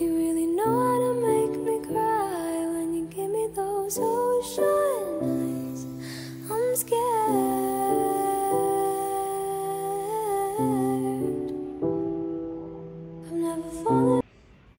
You really know how to make me cry when you give me those ocean eyes. I'm scared. I've never fallen.